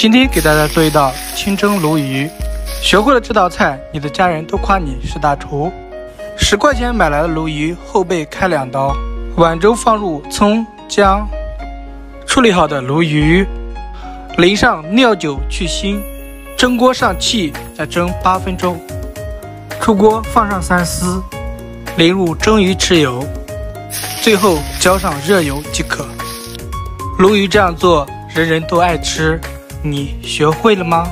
今天给大家做一道清蒸鲈鱼。学会了这道菜，你的家人都夸你是大厨。十块钱买来的鲈鱼，后背开两刀。碗中放入葱姜，处理好的鲈鱼，淋上料酒去腥，蒸锅上气，再蒸八分钟。出锅放上三丝，淋入蒸鱼豉油，最后浇上热油即可。鲈鱼这样做，人人都爱吃。你学会了吗？